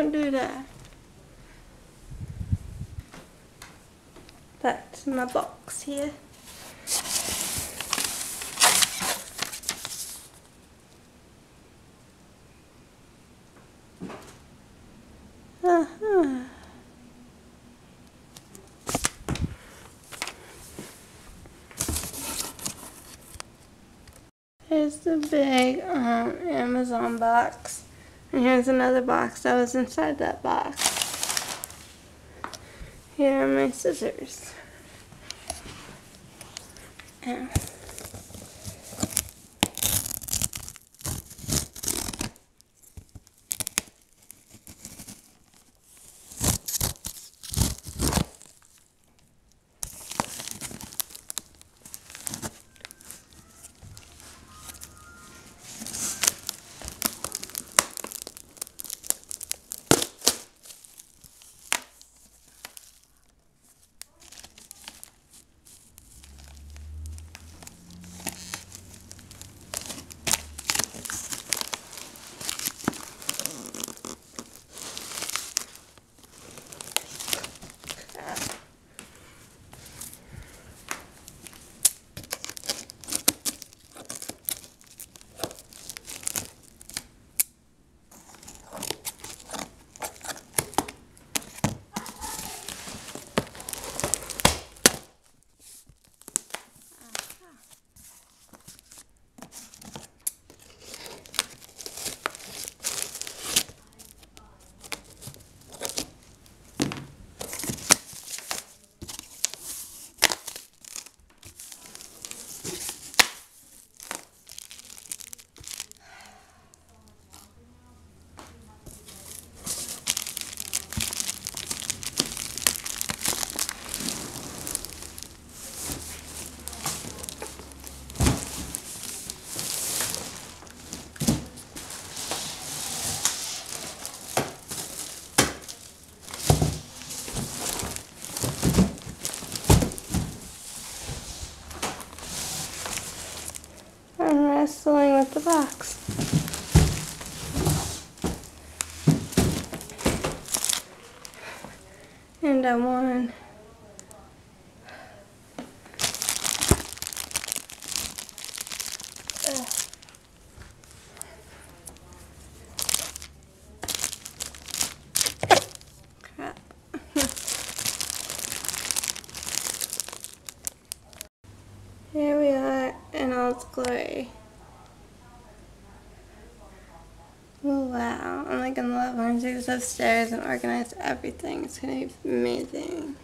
Don't do that. That's my box here. Uh -huh. Here's the big um, Amazon box. And here's another box that was inside that box. Here are my scissors. And I'm wrestling with the box. And I won. Here we are in all its glory. Wow, I'm like in take this upstairs and organize everything. It's gonna be amazing.